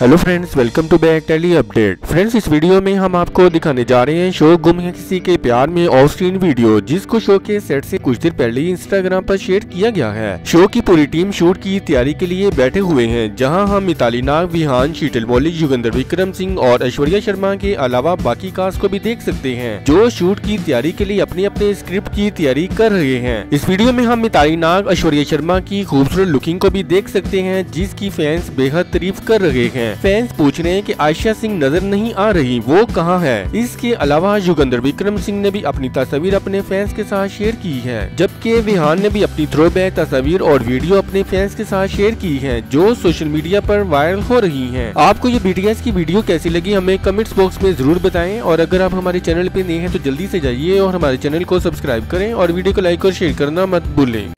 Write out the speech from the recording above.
Hello friends welcome to back telly update friends इस video में हम आपको दिखाने जा रहे हैं शो गुम है किसी के प्यार में ऑफ़ स्क्रीन वीडियो जिसको शो के सेट से कुछ देर पहले ही इंस्टाग्राम पर शेयर किया गया है। शो की पूरी टीम शूट की तैयारी के लिए बैठे हुए हैं, जहाँ हम मिताली नाग, विहान, शीतल मौलिक युगेंद्र विक्रम सिंह और ऐश्वर्या शर्मा के अलावा बाकी कास्ट को भी देख सकते हैं, जो शूट की तैयारी के लिए अपने अपने स्क्रिप्ट की तैयारी कर रहे हैं। इस वीडियो में हम मिताली नाग, ऐश्वर्या शर्मा की खूबसूरत लुकिंग को भी देख सकते हैं, जिसकी फैंस बेहद तारीफ़ कर रहे हैं। फैंस पूछ रहे हैं कि आयशा सिंह नज़र नहीं आ रही, वो कहाँ है? इसके अलावा युगंधर विक्रम सिंह ने भी अपनी तस्वीर अपने फैंस के साथ शेयर की है, जबकि विहान ने भी अपनी थ्रो बैक तस्वीर और वीडियो अपने फैंस के साथ शेयर की है, जो सोशल मीडिया पर वायरल हो रही है। आपको ये बीटीएस की वीडियो कैसी लगी, हमें कमेंट्स बॉक्स में ज़रूर बताएँ, और अगर आप हमारे चैनल पे नए हैं तो जल्दी से जाइए और हमारे चैनल को सब्सक्राइब करें और वीडियो को लाइक और शेयर करना मत भूलें।